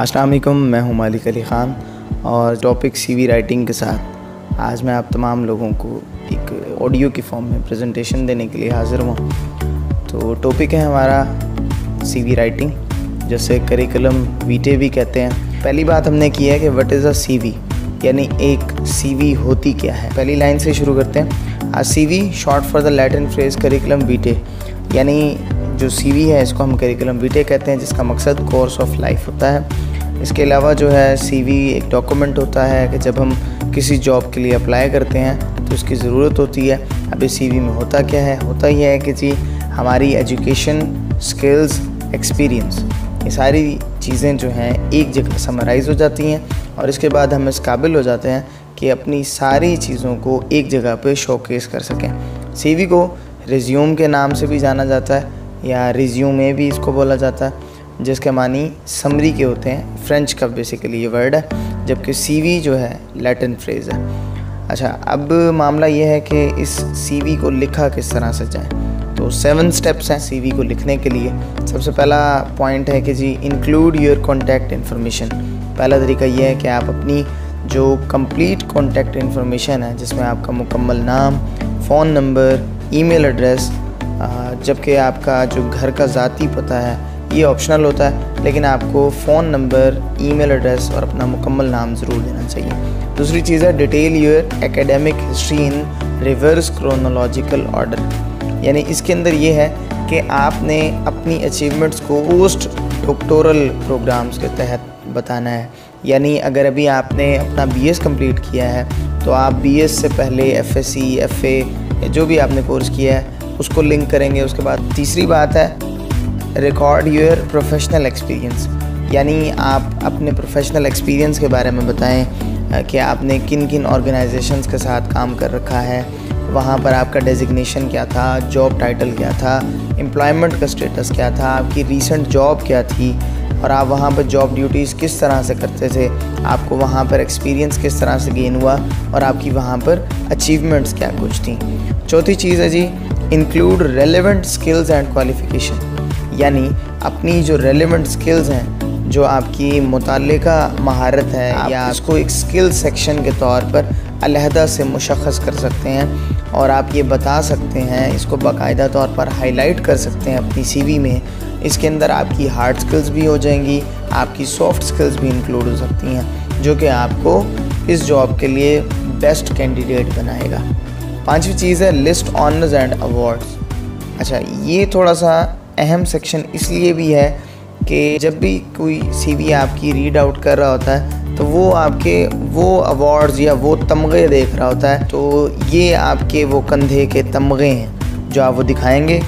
अस्सलाम मैं हूँ मालिक अली ख़ान और टॉपिक सीवी राइटिंग के साथ। आज मैं आप तमाम लोगों को एक ऑडियो की फॉर्म में प्रेजेंटेशन देने के लिए हाज़िर हुआ तो टॉपिक है हमारा सीवी राइटिंग जैसे करिकुलम वीटे भी कहते हैं। पहली बात हमने की है कि व्हाट इज़ अ सीवी यानी एक सीवी होती क्या है? पहली लाइन से शुरू करते हैं। आ सी short for the Latin phrase curriculum vitae यानी जो सीवी है, इसको हम करिकुलम बीटे कहते हैं, जिसका मकसद कोर्स ऑफ़ लाइफ होता है। इसके अलावा जो है सीवी एक डॉक्यूमेंट होता है कि जब हम किसी जॉब के लिए अप्लाई करते हैं तो उसकी ज़रूरत होती है। अभी सीवी में होता क्या है? होता ही है कि जी, हमारी एजुकेशन स्किल्स एक्सपीरियंस ये सारी चीज़ें जो हैं एक जगह समराइज़ हो जाती हैं और इसके बाद हम इस काबिल हो जाते हैं कि अपनी सारी चीज़ों को एक जगह पे शोकेस कर सकें। सीवी को रिज्यूम के नाम से भी जाना जाता है या रिज्यूमे भी इसको बोला जाता है। जिसके मानी समरी के होते हैं फ्रेंच का बेसिकली ये वर्ड है, जबकि सीवी जो है लैटिन फ्रेज है। अच्छा अब मामला ये है कि इस सीवी को लिखा किस तरह से जाए? तो सेवन स्टेप्स हैं सीवी को लिखने के लिए। सबसे पहला पॉइंट है कि जी इंक्लूड योर कॉन्टैक्ट इन्फॉर्मेशन पहला तरीका ये है कि आप अपनी जो कंप्लीट कॉन्टैक्ट इन्फॉर्मेशन है, जिसमें आपका मुकम्मल नाम फ़ोन नंबर ईमेल एड्रेस जबकि आपका जो घर का ज़ाती पता है ये ऑप्शनल होता है, लेकिन आपको फ़ोन नंबर ईमेल एड्रेस और अपना मुकम्मल नाम ज़रूर देना चाहिए। दूसरी चीज़ है detail your academic history in reverse chronological order यानी इसके अंदर ये है कि आपने अपनी अचीवमेंट्स को पोस्ट डॉक्टोरल प्रोग्राम्स के तहत बताना है। यानी अगर अभी आपने अपना बीएस कंप्लीट किया है तो आप बीएस से पहले एफएससी एफए जो भी आपने कोर्स किया है, उसको लिंक करेंगे, उसके बाद तीसरी बात है रिकॉर्ड योर प्रोफेशनल एक्सपीरियंस यानी आप अपने प्रोफेशनल एक्सपीरियंस के बारे में बताएँ कि आपने किन किन ऑर्गेनाइजेशंस के साथ काम कर रखा है, वहाँ पर आपका डेजिग्नेशन क्या था जॉब टाइटल क्या था एम्प्लॉयमेंट का स्टेटस क्या था, आपकी रीसेंट जॉब क्या थी, और आप वहाँ पर जॉब ड्यूटीज़ किस तरह से करते थे, आपको वहाँ पर एक्सपीरियंस किस तरह से गेन हुआ, और आपकी वहाँ पर अचीवमेंट्स क्या कुछ थी। चौथी चीज़ है जी include relevant skills and qualification यानी अपनी जो रेलिवेंट स्किल्स हैं जो आपकी मुतल महारत है आप या उसको एक स्किल सेक्शन के तौर पर अलहदा से मुशख़ कर सकते हैं और आप ये बता सकते हैं इसको बाकायदा तौर पर हाईलाइट कर सकते हैं अपनी सीवी में। इसके अंदर आपकी हार्ड स्किल्स भी हो जाएँगी आपकी सॉफ्ट स्किल्स भी इंक्लूड हो सकती हैं जो कि आपको इस जॉब के लिए बेस्ट कैंडिडेट बनाएगा। पांचवी चीज़ है लिस्ट ऑनर्स एंड अवार्ड्स अच्छा ये थोड़ा सा अहम सेक्शन इसलिए भी है कि जब भी कोई सीवी आपकी रीड आउट कर रहा होता है तो वो आपके वो अवार्ड्स या वो तमगे देख रहा होता है तो ये आपके वो कंधे के तमगे हैं जो आप वो दिखाएँगे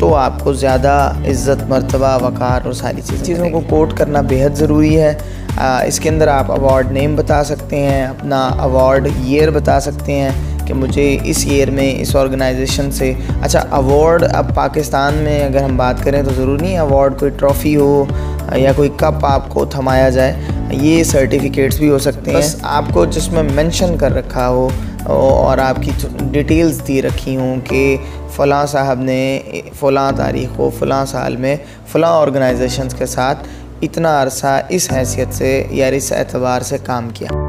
तो आपको ज़्यादा इज़्ज़त मरतबा वक़ार और सारी चीज़ चीज़ों को कोट करना बेहद ज़रूरी है। आ, इसके अंदर आप अवार्ड नेम बता सकते हैं अपना अवार्ड ईयर बता सकते हैं कि मुझे इस ईयर में इस ऑर्गेनाइजेशन से अच्छा अवार्ड अब पाकिस्तान में अगर हम बात करें तो ज़रूरी नहीं अवार्ड कोई ट्रॉफ़ी हो या कोई कप आपको थमाया जाए ये सर्टिफिकेट्स भी हो सकते हैं। बस आपको जिसमें मेंशन कर रखा हो और आपकी डिटेल्स दी रखी हूँ कि फ़लाँ साहब ने फ़लाँ तारीख़ को फ़लाँ साल में फ़लाँ ऑर्गेनाइजेशंस के साथ इतना अरसा इस हैसियत से या इस एतबार से काम किया।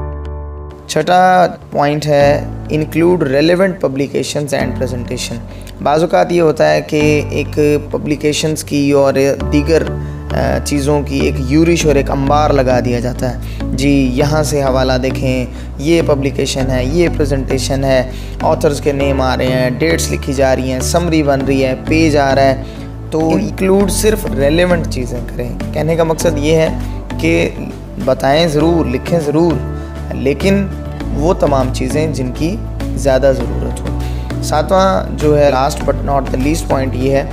छठा पॉइंट है include relevant publications and presentation बाज़ात ये होता है कि एक पब्लिकेशंस की और दीगर चीज़ों की एक यूरिश और एक अंबार लगा दिया जाता है। जी, यहाँ से हवाला देखें, ये पब्लिकेशन है, ये प्रेजेंटेशन है ऑथर्स के नेम आ रहे हैं डेट्स लिखी जा रही हैं समरी बन रही है पेज आ रहा है। तो इंक्लूड सिर्फ़ रेलिवेंट चीज़ें करें। कहने का मकसद ये है कि बताएँ ज़रूर, लिखें ज़रूर। लेकिन वो तमाम चीज़ें जिनकी ज़्यादा ज़रूरत हो। सातवां जो है last but not the least point ये है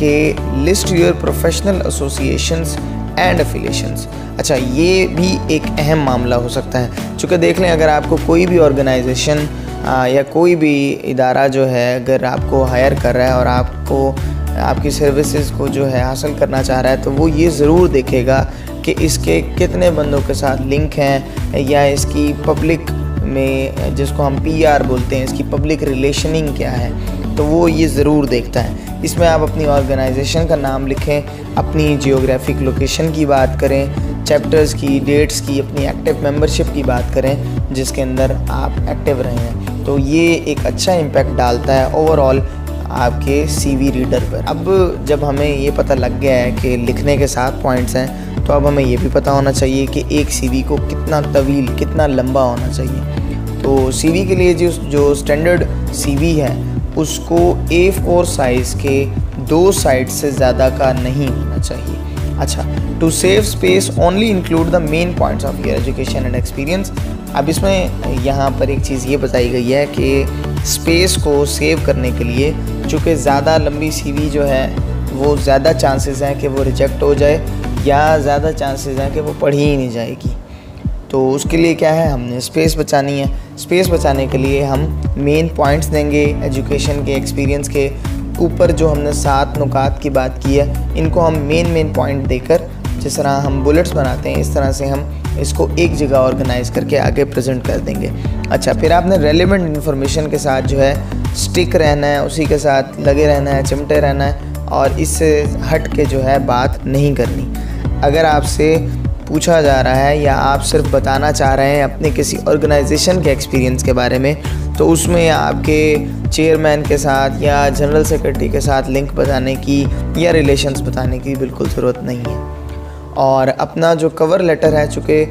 कि list your professional associations and affiliations अच्छा ये भी एक अहम मामला हो सकता है, चूँकि देख लें, अगर आपको कोई भी ऑर्गेनाइजेशन या कोई भी इदारा जो है, अगर आपको हायर कर रहा है और आपको, आपकी सर्विसेज़ को जो है, हासिल करना चाह रहा है तो वो ये ज़रूर देखेगा कि इसके कितने बंदों के साथ लिंक हैं, या इसकी पब्लिक में, जिसको हम पीआर बोलते हैं, इसकी पब्लिक रिलेशनिंग क्या है तो वो ये ज़रूर देखता है। इसमें आप अपनी ऑर्गेनाइजेशन का नाम लिखें, अपनी जियोग्राफिक लोकेशन की बात करें चैप्टर्स की डेट्स की, अपनी एक्टिव मेंबरशिप की बात करें, जिसके अंदर आप एक्टिव रहे हैं। तो ये एक अच्छा इम्पैक्ट डालता है ओवरऑल आपके सीवी रीडर पर। अब जब हमें ये पता लग गया है कि लिखने के साथ पॉइंट्स हैं तो अब हमें ये भी पता होना चाहिए कि एक सीवी को कितना तवील, कितना लंबा होना चाहिए। तो सीवी के लिए जो जो स्टैंडर्ड सीवी है, उसको ए फोर साइज़ के दो साइड से ज़्यादा का नहीं होना चाहिए। अच्छा to save space only include the main points of your education and experience अब इसमें यहाँ पर एक चीज़ ये बताई गई है कि स्पेस को सेव करने के लिए चूँकि ज़्यादा लंबी सीवी जो है, वो ज़्यादा चांसेस हैं कि वो रिजेक्ट हो जाए। या ज़्यादा चांसेस हैं कि वो पढ़ी ही नहीं जाएगी। तो उसके लिए क्या है, हमने स्पेस बचानी है। स्पेस बचाने के लिए हम मेन पॉइंट्स देंगे एजुकेशन के एक्सपीरियंस के। ऊपर जो हमने सात नुकात की बात की है, इनको हम मेन मेन पॉइंट देकर जिस तरह हम बुलेट्स बनाते हैं, इस तरह से हम इसको एक जगह ऑर्गेनाइज करके आगे प्रेजेंट कर देंगे। अच्छा फिर आपने रेलिवेंट इन्फॉर्मेशन के साथ जो है स्टिक रहना है, उसी के साथ लगे रहना है, चिमटे रहना है और इससे हट के जो है बात नहीं करनी। अगर आपसे पूछा जा रहा है या आप सिर्फ़ बताना चाह रहे हैं अपने किसी ऑर्गेनाइजेशन के एक्सपीरियंस के बारे में तो उसमें आपके चेयरमैन के साथ या जनरल सेक्रेटरी के साथ लिंक बताने की या रिलेशंस बताने की बिल्कुल ज़रूरत नहीं है। और अपना जो कवर लेटर है चूँकि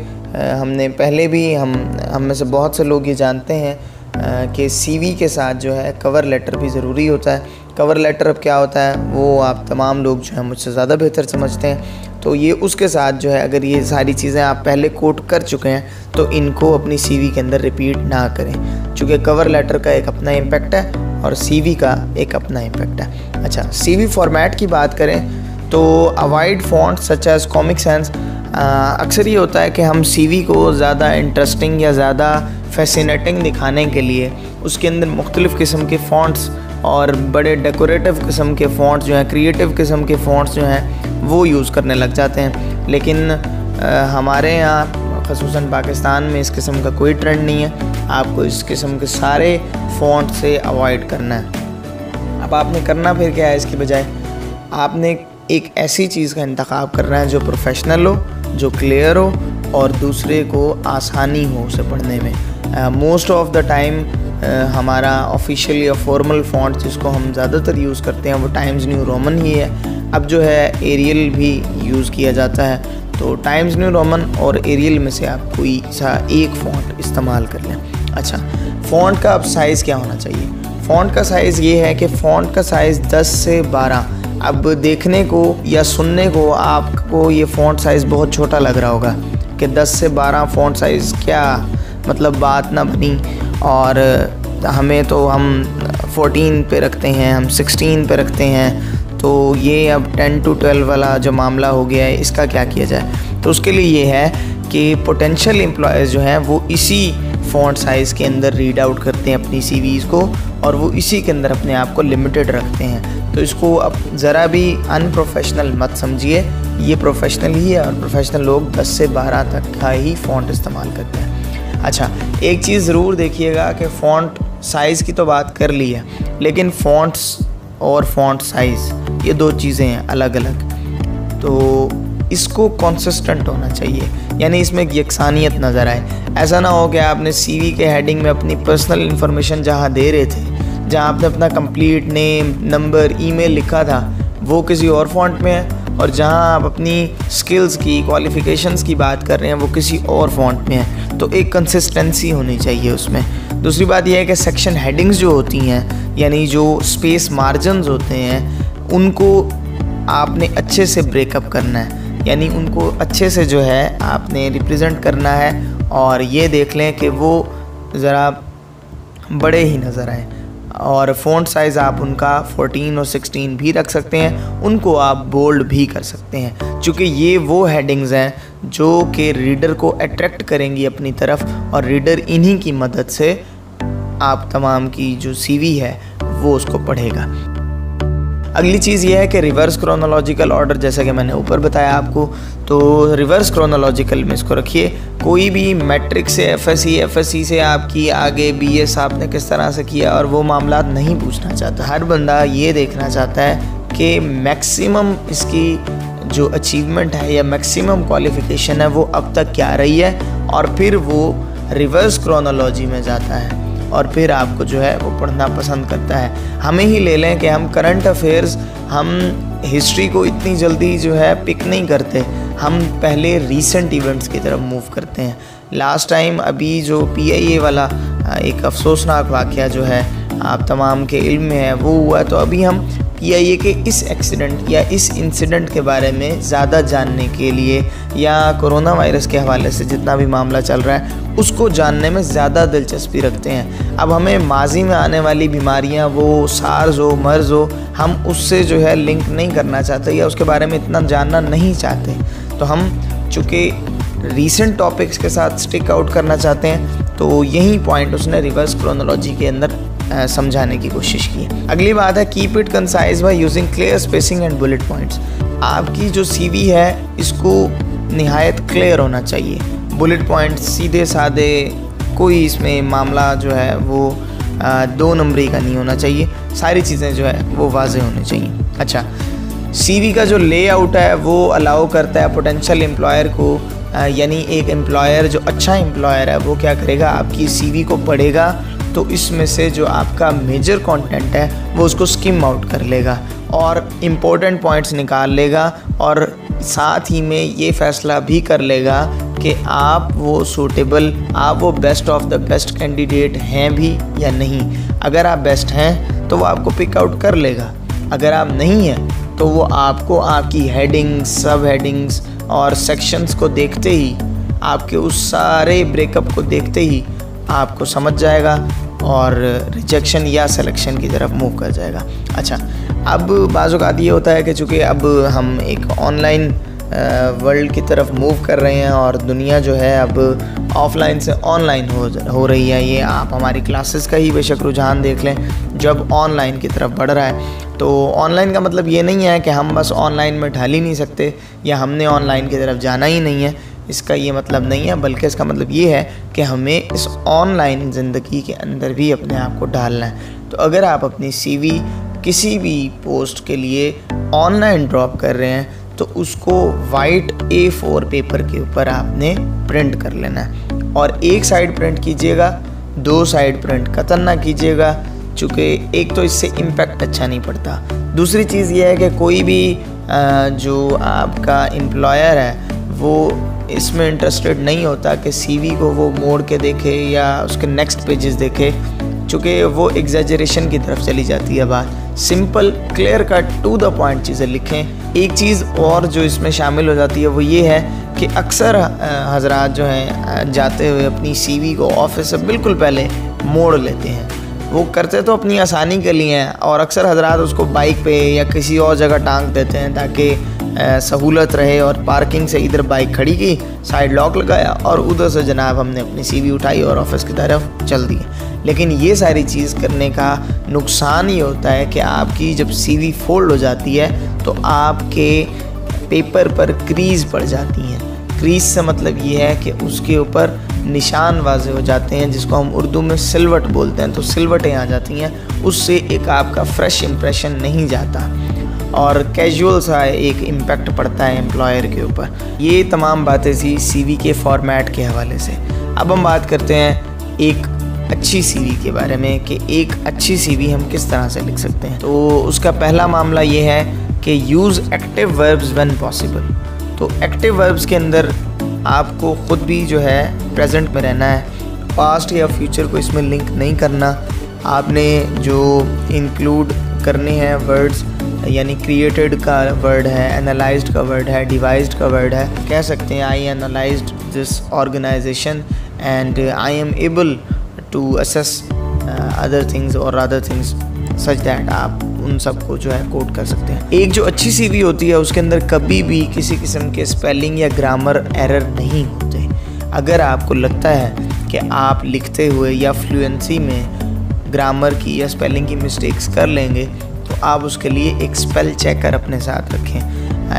हमने पहले भी हम हम में से बहुत से लोग ये जानते हैं कि सीवी के साथ जो है कवर लेटर भी ज़रूरी होता है। कवर लेटर अब क्या होता है, वो आप तमाम लोग जो है मुझसे ज़्यादा बेहतर समझते हैं। तो ये उसके साथ जो है, अगर ये सारी चीज़ें आप पहले कोट कर चुके हैं तो इनको अपनी सीवी के अंदर रिपीट ना करें। चूँकि कवर लेटर का एक अपना इम्पेक्ट है और सीवी का एक अपना इम्पेक्ट है। अच्छा सीवी फॉर्मेट की बात करें तो avoid font such as comic sans अक्सर ये होता है कि हम सीवी को ज़्यादा इंटरेस्टिंग या ज़्यादा फैसिनेटिंग दिखाने के लिए उसके अंदर मुख्तलिफ़ किस्म के फ़ॉन्ट्स और बड़े डेकोरेटिव किस्म के फ़ॉन्ट्स जो हैं क्रिएटिव किस्म के फ़ॉन्ट्स जो हैं वो यूज़ करने लग जाते हैं। लेकिन आ, हमारे यहाँ खसूस पाकिस्तान में इस किस्म का कोई ट्रेंड नहीं है। आपको इस किस्म के सारे फ़ॉन्ट से अवॉइड करना है। अब आपने करना फिर क्या है इसकी बजाय? आपने एक ऐसी चीज़ का इंतखब करना है जो प्रोफेशनल हो जो क्लियर हो और दूसरे को आसानी हो उसे पढ़ने में। मोस्ट ऑफ़ द टाइम हमारा ऑफिशियल या फॉर्मल फॉन्ट जिसको हम ज़्यादातर यूज़ करते हैं, वो टाइम्स न्यू रोमन ही है। अब जो है एरियल भी यूज़ किया जाता है। तो टाइम्स न्यू रोमन और एरियल में से आप कोई सा एक फ़ॉन्ट इस्तेमाल कर लें। अच्छा फ़ॉन्ट का अब साइज़ क्या होना चाहिए? फ़ॉन्ट का साइज़ ये है कि फ़ॉन्ट का साइज़ 10 से 12 अब देखने को या सुनने को आपको ये फ़ॉन्ट साइज़ बहुत छोटा लग रहा होगा कि 10 से 12 फ़ॉन्ट साइज़ क्या मतलब बात ना बनी। और हमें तो हम 14 पे रखते हैं, हम 16 पे रखते हैं तो ये अब 10 टू 12 वाला जो मामला हो गया है, इसका क्या किया जाए? तो उसके लिए ये है कि पोटेंशियल एम्प्लॉयज़ जो हैं, वो इसी फ़ॉन्ट साइज़ के अंदर रीड आउट करते हैं अपनी सीवीज़ को और वो इसी के अंदर अपने आप को लिमिटेड रखते हैं। तो इसको अब ज़रा भी अनप्रोफेशनल मत समझिए, ये प्रोफेशनल ही है और प्रोफेशनल लोग 10 से 12 तक का ही फ़ॉन्ट इस्तेमाल करते हैं। अच्छा एक चीज़ ज़रूर देखिएगा कि फ़ॉन्ट साइज़ की तो बात कर ली है, लेकिन फ़ॉन्ट्स और फ़ॉन्ट साइज़ ये दो चीज़ें हैं अलग अलग तो इसको कॉन्सिस्टेंट होना चाहिए, यानी इसमें यकसानियत नज़र आए। ऐसा ना हो कि आपने सीवी के हेडिंग में अपनी पर्सनल इन्फॉर्मेशन जहाँ दे रहे थे, जहाँ आपने अपना कंप्लीट नेम नंबर ईमेल लिखा था, वो किसी और फॉन्ट में है। और जहाँ आप अपनी स्किल्स की क्वालिफ़िकेशंस की बात कर रहे हैं, वो किसी और फॉन्ट में है। तो एक कंसिस्टेंसी होनी चाहिए उसमें। दूसरी बात यह है कि सेक्शन हेडिंग्स जो होती हैं, यानी जो स्पेस मार्जिनस होते हैं, उनको आपने अच्छे से ब्रेकअप करना है। यानी उनको अच्छे से जो है आपने रिप्रेजेंट करना है और ये देख लें कि वो ज़रा बड़े ही नज़र आए। और फ़ोन साइज़ आप उनका 14 और 16 भी रख सकते हैं। उनको आप बोल्ड भी कर सकते हैं। क्योंकि ये वो हेडिंग्स हैं जो कि रीडर को अट्रैक्ट करेंगी अपनी तरफ़ और रीडर इन्हीं की मदद से आप तमाम की जो सीवी है, वो उसको पढ़ेगा। अगली चीज़ ये है कि रिवर्स क्रोनोलॉजिकल ऑर्डर जैसा कि मैंने ऊपर बताया आपको तो रिवर्स क्रोनोलॉजिकल में इसको रखिए। कोई भी मैट्रिक से F S C F S C से आपकी आगे बी एस आपने किस तरह से किया, और वो मामला नहीं पूछना चाहता। हर बंदा ये देखना चाहता है कि मैक्सिमम इसकी जो अचीवमेंट है या मैक्सिमम क्वालिफिकेशन है, वो अब तक क्या रही है, और फिर वो रिवर्स क्रोनोलॉजी में जाता है। और फिर आपको जो है वो पढ़ना पसंद करता है। हमें ही ले लें कि हम करंट अफेयर्स हम हिस्ट्री को इतनी जल्दी जो है पिक नहीं करते। हम पहले रीसेंट इवेंट्स की तरफ़ मूव करते हैं। लास्ट टाइम अभी जो पीआईए वाला एक अफसोसनाक वाक़ जो है, आप तमाम के इल्म में है, वो हुआ तो अभी हम या ये कि इस एक्सीडेंट या इस इंसिडेंट के बारे में ज़्यादा जानने के लिए या कोरोना वायरस के हवाले से जितना भी मामला चल रहा है, उसको जानने में ज़्यादा दिलचस्पी रखते हैं। अब हमें माजी में आने वाली बीमारियाँ, वो सार्स हो, मर्ज हो, हम उससे जो है लिंक नहीं करना चाहते या उसके बारे में इतना जानना नहीं चाहते। तो हम चूँकि रीसेंट टॉपिक्स के साथ स्टिक आउट करना चाहते हैं तो यही पॉइंट उसने रिवर्स क्रोनोलॉजी के अंदर समझाने की कोशिश की। है अगली बात है keep it concise by using clear spacing and bullet points आपकी जो सीवी है, इसको नहायत क्लियर होना चाहिए। बुलेट पॉइंट सीधे साधे, कोई इसमें मामला जो है, वो दो नंबरी का नहीं होना चाहिए। सारी चीज़ें जो है, वो वाजे होनी चाहिए। अच्छा सीवी का जो लेआउट है, वो अलाउ करता है पोटेंशियल एम्प्लॉयर को। यानी एक एम्प्लॉयर जो अच्छा एम्प्लॉयर है, वो क्या करेगा? आपकी सीवी को पढ़ेगा तो इसमें से जो आपका मेजर कंटेंट है, वो उसको स्किम आउट कर लेगा और इम्पोर्टेंट पॉइंट्स निकाल लेगा और साथ ही में ये फैसला भी कर लेगा कि आप वो सूटेबल आप वो best of the best candidate हैं भी या नहीं। अगर आप बेस्ट हैं तो वो आपको पिक आउट कर लेगा। अगर आप नहीं हैं तो वो आपको आपकी हेडिंग्स सब हेडिंग्स और सेक्शंस को देखते ही, आपके उस सारे ब्रेकअप को देखते ही आपको समझ जाएगा और रिजेक्शन या सिलेक्शन की तरफ़ मूव कर जाएगा। अच्छा अब बाज़ात ये होता है कि चूँकि अब हम एक ऑनलाइन वर्ल्ड की तरफ़ मूव कर रहे हैं और दुनिया जो है अब ऑफलाइन से ऑनलाइन हो हो रही है। ये आप हमारी क्लासेस का ही बेशक रुझान देख लें, जब ऑनलाइन की तरफ़ बढ़ रहा है। तो ऑनलाइन का मतलब ये नहीं है कि हम बस ऑनलाइन में ढल ही नहीं सकते या हमने ऑनलाइन की तरफ़ जाना ही नहीं है। इसका ये मतलब नहीं है, बल्कि इसका मतलब ये है कि हमें इस ऑनलाइन ज़िंदगी के अंदर भी अपने आप को डालना है। तो अगर आप अपनी सीवी किसी भी पोस्ट के लिए ऑनलाइन ड्रॉप कर रहे हैं तो उसको वाइट ए फोर पेपर के ऊपर आपने प्रिंट कर लेना है। और एक साइड प्रिंट कीजिएगा, दो साइड प्रिंट कतन ना कीजिएगा, चूँकि एक तो इससे इम्पैक्ट अच्छा नहीं पड़ता। दूसरी चीज़ यह है कि कोई भी जो आपका एम्प्लॉयर है, वो इसमें इंटरेस्टेड नहीं होता कि सीवी को वो मोड़ के देखे या उसके नेक्स्ट पेजेस देखे, चूँकि वो एग्जेजरेशन की तरफ़ चली जाती है बात। Simple clear cut to the point चीज़ें लिखें। एक चीज़ और जो इसमें शामिल हो जाती है वो ये है कि अक्सर हजरात जो हैं जाते हुए अपनी सीवी को ऑफ़िस से बिल्कुल पहले मोड़ लेते हैं। वो करते तो अपनी आसानी के लिए हैं और अक्सर हजरात उसको बाइक पे या किसी और जगह टांग देते हैं ताकि सहूलत रहे और पार्किंग से इधर बाइक खड़ी की, साइड लॉक लगाया और उधर से जनाब हमने अपनी सीवी उठाई और ऑफ़िस की तरफ़ चल दी लेकिन ये सारी चीज़ करने का नुकसान ये होता है कि आपकी जब सीवी फोल्ड हो जाती है तो आपके पेपर पर क्रीज पड़ जाती हैं। क्रीज से मतलब ये है कि उसके ऊपर निशान वाजे हो जाते हैं, जिसको हम उर्दू में सिलवट बोलते हैं। तो सिलवटें आ जाती हैं, उससे एक आपका फ्रेश इम्प्रेशन नहीं जाता। और कैजुअल सा एक इम्पैक्ट पड़ता है एम्प्लॉयर के ऊपर। ये तमाम बातें थी सीवी के फॉर्मेट के हवाले से। अब हम बात करते हैं एक अच्छी सीवी के बारे में कि एक अच्छी सीवी हम किस तरह से लिख सकते हैं। तो उसका पहला मामला ये है कि use active verbs when possible तो एक्टिव वर्ब्स के अंदर आपको ख़ुद भी जो है प्रेजेंट में रहना है। पास्ट या फ्यूचर को इसमें लिंक नहीं करना। आपने जो इंक्लूड करने हैं वर्ड्स यानी क्रिएटेड का वर्ड है एनालाइज्ड का वर्ड है डिवाइज्ड का वर्ड है। कह सकते हैं I analysed this organisation and I am able to assess other things और अदर थिंग्स सच दैट आप उन सबको जो है कोट कर सकते हैं। एक जो अच्छी सीवी होती है, उसके अंदर कभी भी किसी किस्म के स्पेलिंग या ग्रामर एरर नहीं होते। अगर आपको लगता है कि आप लिखते हुए या फ्लुएंसी में ग्रामर की या स्पेलिंग की मिस्टेक्स कर लेंगे आप उसके लिए एक स्पेल चेकर अपने साथ रखें।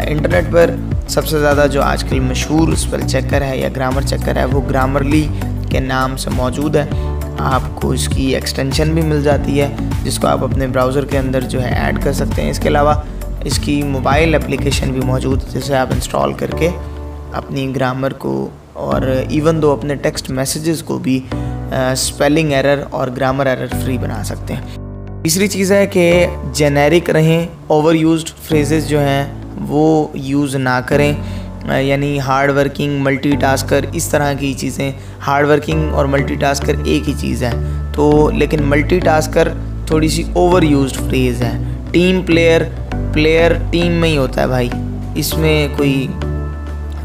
इंटरनेट पर सबसे ज़्यादा जो आजकल मशहूर स्पेल चेकर है या ग्रामर चेकर है, वो ग्रामरली के नाम से मौजूद है। आपको इसकी एक्सटेंशन भी मिल जाती है, जिसको आप अपने ब्राउज़र के अंदर जो है ऐड कर सकते हैं। इसके अलावा इसकी मोबाइल एप्लीकेशन भी मौजूद है, जिसे आप इंस्टॉल करके अपनी ग्रामर को और इवन दो अपने टेक्स्ट मैसेजेस को भी स्पेलिंग एरर और ग्रामर एरर फ्री बना सकते हैं। तीसरी चीज़ है कि जेनेरिक रहें ओवर यूज़ फ्रेजेस जो हैं, वो यूज़ ना करें। यानी हार्ड वर्किंग मल्टी टास्कर इस तरह की चीज़ें। हार्ड वर्किंग और मल्टी टास्कर एक ही चीज़ है। तो लेकिन मल्टी टास्कर थोड़ी सी ओवर यूज़ फ्रेज़ है। टीम प्लेयर प्लेयर टीम में ही होता है भाई। इसमें कोई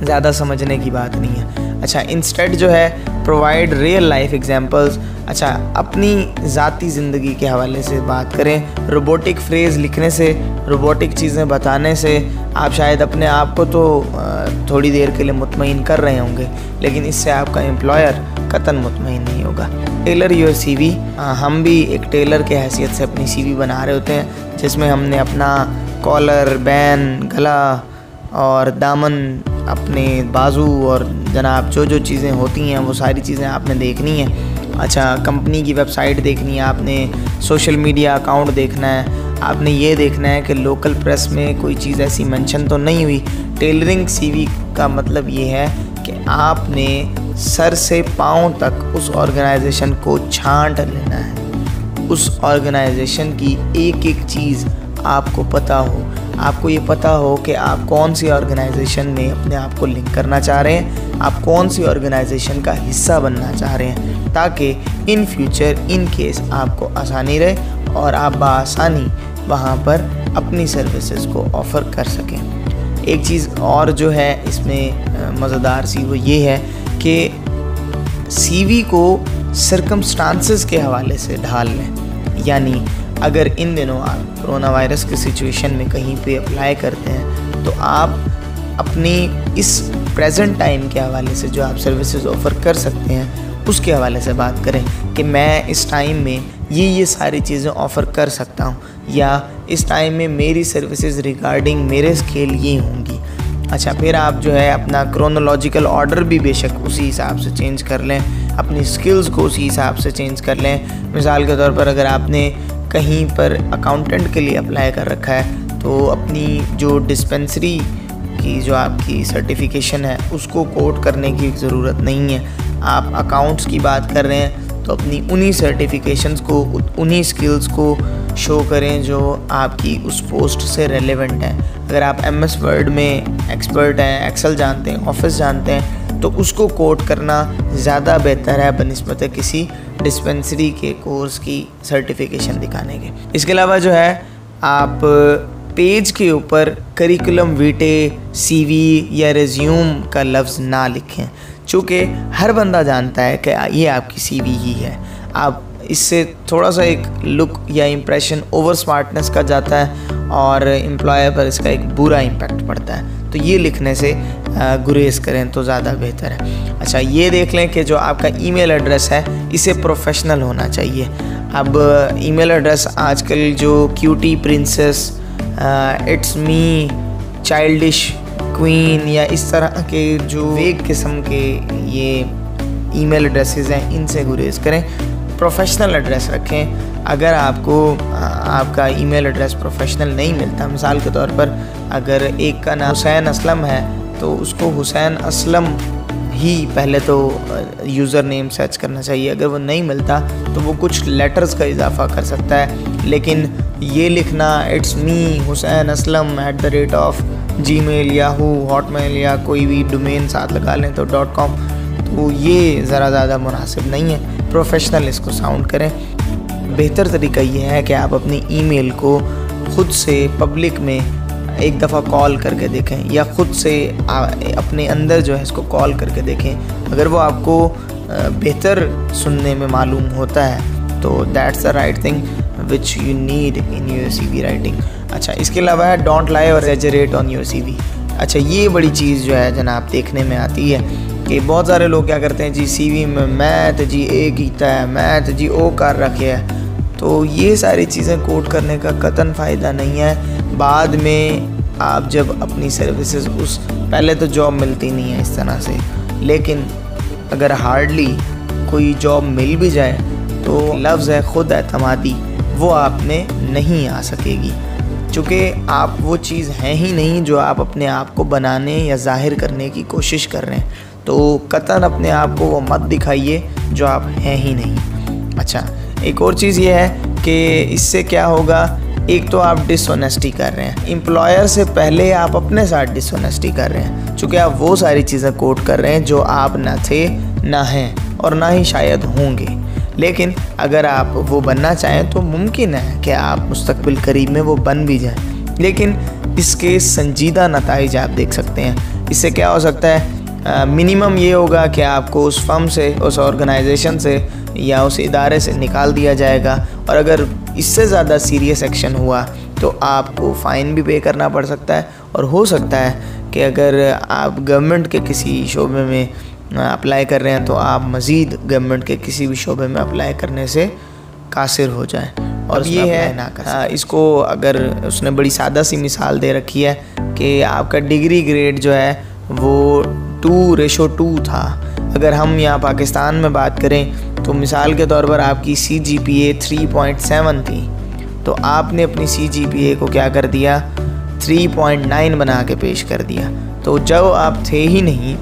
ज़्यादा समझने की बात नहीं है। अच्छा इंस्टेड जो है प्रोवाइड रियल लाइफ एग्जाम्पल्स अच्छा अपनी ज़ाती ज़िंदगी के हवाले से बात करें रोबोटिक फ्रेज़ लिखने से रोबोटिक चीज़ें बताने से, आप शायद अपने आप को तो थोड़ी देर के लिए मुतमिन कर रहे होंगे, लेकिन इससे आपका एम्प्लॉयर कतन मुतमिन नहीं होगा। टेलर योर सी हम भी एक टेलर के हैसियत से अपनी सीवी बना रहे होते हैं, जिसमें हमने अपना कॉलर बैन गला और दामन अपने बाजू और जनाब, जो जो चीज़ें होती हैं, वो सारी चीज़ें आपने देखनी है। अच्छा कंपनी की वेबसाइट देखनी है आपने, सोशल मीडिया अकाउंट देखना है। आपने ये देखना है कि लोकल प्रेस में कोई चीज़ ऐसी मेंशन तो नहीं हुई। टेलरिंग सीवी का मतलब ये है कि आपने सर से पाँव तक उस ऑर्गेनाइजेशन को छांट लेना है। उस ऑर्गेनाइजेशन की एक एक चीज़ आपको पता हो। आपको ये पता हो कि आप कौन सी ऑर्गेनाइजेशन में अपने आप को लिंक करना चाह रहे हैं, आप कौन सी ऑर्गेनाइजेशन का हिस्सा बनना चाह रहे हैं, ताकि इन फ्यूचर, इन केस आपको आसानी रहे और आप बसानी वहाँ पर अपनी सर्विसेज़ को ऑफ़र कर सकें। एक चीज़ और जो है इसमें मज़ेदार सी वो ये है कि सीवी को सरकमस्टांसेस के हवाले से ढाल लें, यानी अगर इन दिनों आप कोरोना वायरस के सिचुएशन में कहीं पे अप्लाई करते हैं तो आप अपनी इस प्रेजेंट टाइम के हवाले से जो आप सर्विसेज़ ऑफ़र कर सकते हैं, उसके हवाले से बात करें कि मैं इस टाइम में ये ये सारी चीज़ें ऑफ़र कर सकता हूँ, या इस टाइम में मेरी सर्विसेज़ रिगार्डिंग मेरे स्केल ये होंगी। अच्छा फिर आप जो है अपना क्रोनोलॉजिकल ऑर्डर भी बेशक उसी हिसाब से चेंज कर लें, अपनी स्किल्स को उसी हिसाब से चेंज कर लें। मिसाल के तौर पर अगर आपने कहीं पर अकाउंटेंट के लिए अप्लाई कर रखा है तो अपनी जो डिस्पेंसरी की जो आपकी सर्टिफिकेशन है, उसको कोट करने की ज़रूरत नहीं है। आप अकाउंट्स की बात कर रहे हैं तो अपनी उन्हीं सर्टिफिकेशंस को, उन्हीं स्किल्स को शो करें जो आपकी उस पोस्ट से रेलेवेंट है। अगर आप एम एस वर्ड में एक्सपर्ट हैं एक्सेल जानते हैं ऑफ़िस जानते हैं तो उसको कोट करना ज़्यादा बेहतर है बनस्बत किसी डिस्पेंसरी के कोर्स की सर्टिफिकेशन दिखाने के। इसके अलावा जो है, आप पेज के ऊपर करिकुलम वीटे, सीवी या रिज्यूम का लफ्ज़ ना लिखें, चूँकि हर बंदा जानता है कि ये आपकी सीवी ही है। आप इससे थोड़ा सा एक लुक या इम्प्रेशन ओवर स्मार्टनेस का जाता है और एम्प्लॉयर पर इसका एक बुरा इम्पैक्ट पड़ता है। तो ये लिखने से गुरेज करें तो ज़्यादा बेहतर है। अच्छा ये देख लें कि जो आपका ईमेल एड्रेस है, इसे प्रोफेशनल होना चाहिए। अब, ईमेल एड्रेस आजकल जो cutie princess it's me, childish queen या इस तरह के जो एक किस्म के ये ईमेल एड्रेसेस हैं, इनसे गुरेज करें। प्रोफेशनल एड्रेस रखें अगर आपको आपका ईमेल एड्रेस प्रोफेशनल नहीं मिलता, मिसाल के तौर पर अगर एक का नाम हुसैन असलम है तो उसको हुसैन असलम ही पहले तो यूज़र नेम सर्च करना चाहिए। अगर वो नहीं मिलता तो वो कुछ लेटर्स का इजाफा कर सकता है। लेकिन ये लिखना it's me Hussain Aslam at the rate of Gmail Yahoo Hotmail या कोई भी डोमेन साथ लगा लें तो डॉट कॉम तो ये ज़रा ज़्यादा मुनासिब नहीं है। प्रोफेशनल इसको साउंड करें। बेहतर तरीका ये है कि आप अपनी ईमेल को खुद से पब्लिक में एक दफ़ा कॉल करके देखें या ख़ुद से अपने अंदर जो है इसको कॉल करके देखें। अगर वो आपको बेहतर सुनने में मालूम होता है तो that's the right thing which you need in your C V writing अच्छा इसके अलावा है डोंट लाई और exaggerate on your C V अच्छा ये बड़ी चीज़ जो है जनाब देखने में आती है कि बहुत सारे लोग क्या करते हैं, जी सी वी में मैथ, जी ए कीता है, मैथ, जी ओ कर रखे है। तो ये सारी चीज़ें कोट करने का कतन फ़ायदा नहीं है। बाद में आप जब अपनी सर्विसेज़ उस, पहले तो जॉब मिलती नहीं है इस तरह से। लेकिन अगर हार्डली कोई जॉब मिल भी जाए तो लफ्ज़ है ख़ुद एतमादी वो आप में नहीं आ सकेगी। चूँकि आप वो चीज़ हैं ही नहीं जो आप अपने आप को बनाने या ज़ाहिर करने की कोशिश कर रहे हैं। तो कतन अपने आप को वो मत दिखाइए जो आप हैं ही नहीं। अच्छा एक और चीज़ ये है कि इससे क्या होगा, एक तो आप डिसऑनेस्टी कर रहे हैं। एम्प्लॉयर से पहले आप अपने साथ डिसऑनेस्टी कर रहे हैं चूँकि आप वो सारी चीज़ें कोट कर रहे हैं जो आप ना थे, ना हैं और ना ही शायद होंगे। लेकिन अगर आप वो बनना चाहें तो मुमकिन है कि आप मुस्तकबिल करीब में वो बन भी जाएँ। लेकिन इसके संजीदा नतज आप देख सकते हैं। इससे क्या हो सकता है? मिनिमम ये होगा कि आपको उस फर्म से उस ऑर्गेनाइजेशन से या उस इदारे से निकाल दिया जाएगा। और अगर इससे ज़्यादा सीरियस एक्शन हुआ तो आपको फ़ाइन भी पे करना पड़ सकता है। और हो सकता है कि अगर आप गवर्नमेंट के किसी शोबे में अप्लाई कर रहे हैं तो आप मज़ीद गवर्नमेंट के किसी भी शोबे में अप्लाई करने से कासिर हो जाए। और ये है ना कर इसको अगर उसने बड़ी सादा सी मिसाल दे रखी है कि आपका डिग्री ग्रेड जो है वो टू रेशो टू था। अगर हम यहाँ पाकिस्तान में बात करें तो मिसाल के तौर पर आपकी C G P A three point seven थी। तो आपने अपनी सी जी पी ए को क्या कर दिया? थ्री पॉइंट नाइन बना के पेश कर दिया। तो जब आप थे ही नहीं,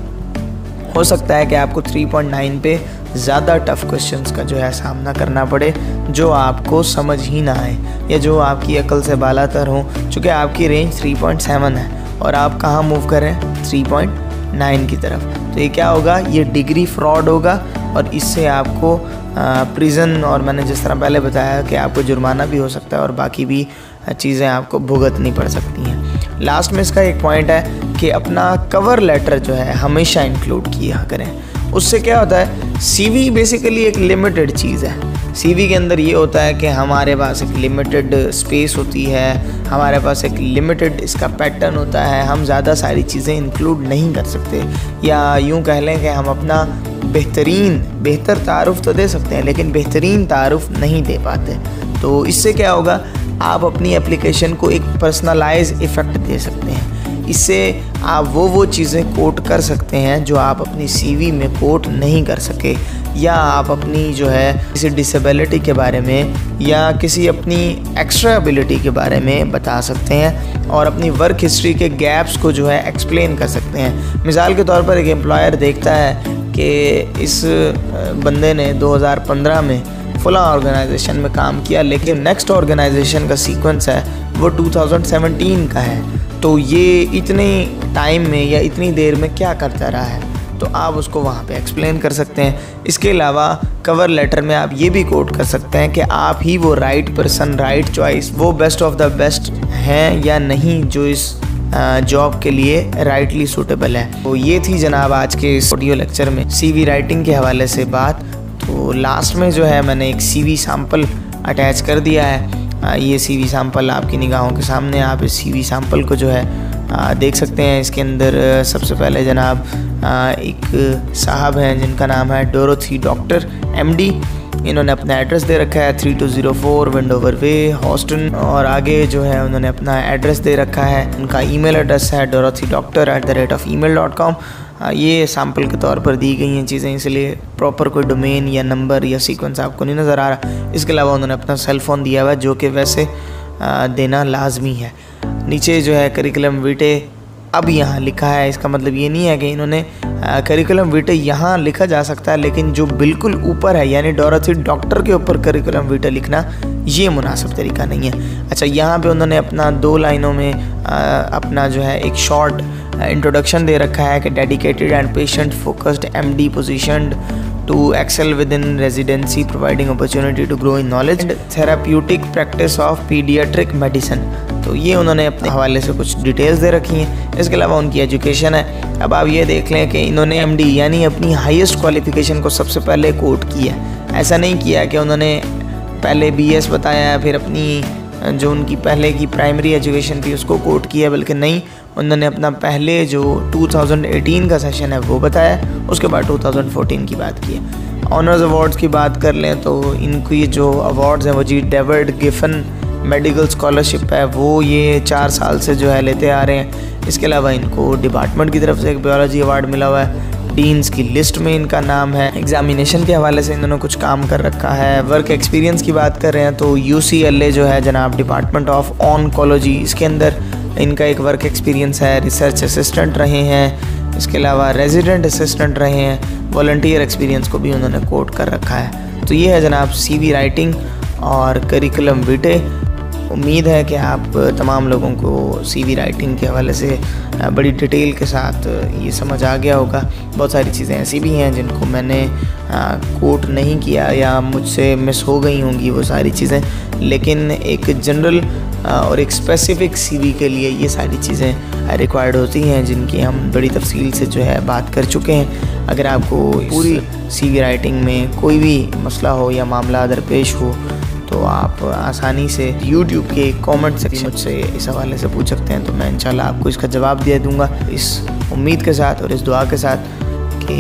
हो सकता है कि आपको 3.9 पे ज़्यादा टफ़ क्वेश्चंस का जो है सामना करना पड़े, जो आपको समझ ही ना आए, या जो आपकी अकल से बाला तर हो, चूँकि आपकी रेंज 3.7 है। और आप कहाँ मूव करें 3.9 की तरफ़। तो ये क्या होगा? ये डिग्री फ्रॉड होगा और इससे आपको प्रिज़न और मैंने जिस तरह पहले बताया कि आपको जुर्माना भी हो सकता है और बाकी भी चीज़ें आपको भुगतनी पड़ सकती हैं। लास्ट में इसका एक पॉइंट है कि अपना कवर लेटर जो है हमेशा इंक्लूड किया करें। उससे क्या होता है? सीवी बेसिकली एक लिमिटेड चीज़ है। सीवी के अंदर ये होता है कि हमारे पास एक लिमिटेड स्पेस होती है, हमारे पास एक लिमिटेड इसका पैटर्न होता है, हम ज़्यादा सारी चीज़ें इंक्लूड नहीं कर सकते, या यूँ कह लें कि हम अपना बेहतरीन, बेहतर तारफ़ तो दे सकते हैं, लेकिन बेहतरीन तारफ़ नहीं दे पाते। तो इससे क्या होगा, आप अपनी एप्लीकेशन को एक पर्सनलाइज इफ़ेक्ट दे सकते हैं। इससे आप वो वो चीज़ें कोट कर सकते हैं जो आप अपनी सीवी में कोट नहीं कर सके। या आप अपनी जो है किसी डिसेबिलिटी के बारे में या किसी अपनी एक्स्ट्रा एबिलिटी के बारे में बता सकते हैं और अपनी वर्क हिस्ट्री के गैप्स को जो है एक्सप्लेन कर सकते हैं। मिसाल के तौर पर एक एम्प्लॉयर देखता है कि इस बंदे ने 2015 में फुला ऑर्गेनाइजेशन में काम किया, लेकिन नेक्स्ट ऑर्गेनाइजेशन का सीक्वेंस है, वो 2017 का है। तो ये इतने टाइम में या इतनी देर में क्या करता रहा है? तो आप उसको वहाँ पे एक्सप्लेन कर सकते हैं। इसके अलावा कवर लेटर में आप ये भी कोट कर सकते हैं कि आप ही वो राइट पर्सन राइट चॉइस वो बेस्ट ऑफ़ द बेस्ट हैं या नहीं जो इस जॉब के लिए राइटली सूटेबल है। तो ये थी जनाब आज के इस ऑडियो लेक्चर में। सीवी राइटिंग के हवाले से बात। तो लास्ट में जो है मैंने एक सीवी सैंपल अटैच कर दिया है। ये सीवी सैंपल आपकी निगाहों के सामने, आप इस सीवी सैंपल को जो है देख सकते हैं इसके अंदर सबसे पहले जनाब एक साहब हैं जिनका नाम है डोरोथी डॉक्टर एमडी इन्होंने अपना एड्रेस दे रखा है three two zero four Windover Way, Houston. और आगे जो है, उन्होंने अपना एड्रेस दे रखा है, उनका ईमेल एड्रेस है Dorothy doctor at the rate of email dot com ये सैंपल के तौर पर दी गई हैं चीज़ें, इसलिए प्रॉपर कोई डोमेन या नंबर या सीक्वेंस आपको नहीं नज़र आ रहा। इसके अलावा उन्होंने अपना सेल फ़ोन दिया हुआ जो कि वैसे देना लाजमी है। नीचे जो है करिकुलम वीटे अब यहाँ लिखा है। इसका मतलब ये नहीं है कि इन्होंने करिकुलम वीटे यहाँ लिखा जा सकता है लेकिन जो बिल्कुल ऊपर है यानी डोराथी डॉक्टर के ऊपर करिकुलम वीटे लिखना ये मुनासिब तरीका नहीं है। अच्छा यहाँ पे उन्होंने अपना दो लाइनों में आ, अपना जो है एक शॉर्ट इंट्रोडक्शन दे रखा है कि dedicated and patient focused M D position to excel within residency providing opportunity to grow in knowledge therapeutic practice of paediatric medicine तो ये उन्होंने अपने हवाले से कुछ डिटेल्स दे रखी हैं। इसके अलावा उनकी एजुकेशन है। अब आप ये देख लें कि इन्होंने एमडी यानी अपनी हाइस्ट क्वालिफिकेशन को सबसे पहले कोट किया ऐसा नहीं किया कि उन्होंने पहले बीएस बताया, फिर अपनी, जो उनकी पहले की प्राइमरी एजुकेशन थी, उसको कोट किया, बल्कि नहीं। उन्होंने अपना पहले जो 2018 का सेशन है वो बताया, उसके बाद 2014 की बात की। ऑनर्स अवार्ड्स की बात कर लें तो इनकी जो अवार्ड्स हैं, वो जी डेविड गिफन मेडिकल स्कॉलरशिप है, वो ये चार साल से जो है लेते आ रहे हैं। इसके अलावा इनको डिपार्टमेंट की तरफ़ से एक बायोलॉजी अवार्ड मिला हुआ है। डीन्स की लिस्ट में इनका नाम है। एग्जामिनेशन के हवाले से इन्होंने कुछ काम कर रखा है। वर्क एक्सपीरियंस की बात कर रहे हैं तो यूसीएलए जो है जनाब डिपार्टमेंट ऑफ़ ऑनकोलॉजी इसके अंदर इनका एक वर्क एक्सपीरियंस है रिसर्च असिस्टेंट रहे हैं, इसके अलावा रेजिडेंट असिस्टेंट रहे हैं वॉल्टियर एक्सपीरियंस को भी उन्होंने कोट कर रखा है। तो ये है जनाब सी राइटिंग और करिकुलम विटे उम्मीद है कि आप तमाम लोगों को सीवी राइटिंग के हवाले से बड़ी डिटेल के साथ ये समझ आ गया होगा। बहुत सारी चीज़ें ऐसी भी हैं जिनको मैंने कोट नहीं किया या मुझसे मिस हो गई होंगी वो सारी चीज़ें। लेकिन एक जनरल और एक स्पेसिफ़िक सीवी के लिए ये सारी चीज़ें रिक्वायर्ड होती हैं जिनकी हम बड़ी तफसील से जो है बात कर चुके हैं। अगर आपको पूरी सीवी राइटिंग में कोई भी मसला हो या मामला दरपेश हो तो आप आसानी से यूट्यूब के कमेंट सेक्शन से इस हवाले से पूछ सकते हैं तो मैं इंशाल्लाह आपको इसका जवाब दे दूँगा इस उम्मीद के साथ और इस दुआ के साथ कि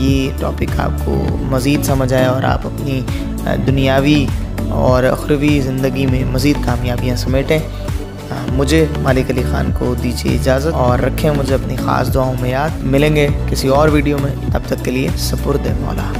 ये टॉपिक आपको मज़ीद समझ आए और आप अपनी दुनियावी और अखरवी ज़िंदगी में मज़ीद कामयाबियाँ समेटें। मुझे मालिक अली ख़ान को दीजिए इजाज़त और रखें मुझे अपनी ख़ास दुआओं में याद। मिलेंगे किसी और वीडियो में तब तक के लिए सपुर्द मौला